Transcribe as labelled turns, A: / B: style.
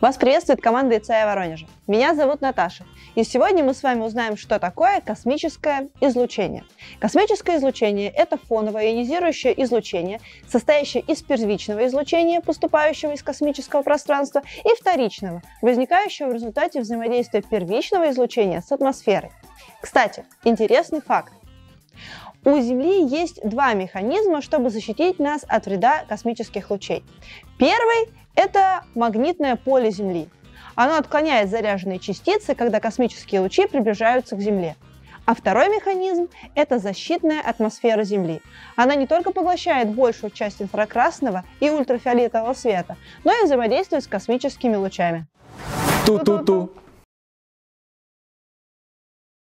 A: Вас приветствует команда ИЦАЯ Воронежа. Меня зовут Наташа, и сегодня мы с вами узнаем, что такое космическое излучение. Космическое излучение – это фоновое ионизирующее излучение, состоящее из первичного излучения, поступающего из космического пространства, и вторичного, возникающего в результате взаимодействия первичного излучения с атмосферой. Кстати, интересный факт. У Земли есть два механизма, чтобы защитить нас от вреда космических лучей. Первый – это магнитное поле Земли. Оно отклоняет заряженные частицы, когда космические лучи приближаются к Земле. А второй механизм – это защитная атмосфера Земли. Она не только поглощает большую часть инфракрасного и ультрафиолетового света, но и взаимодействует с космическими лучами.
B: Ту-ту-ту.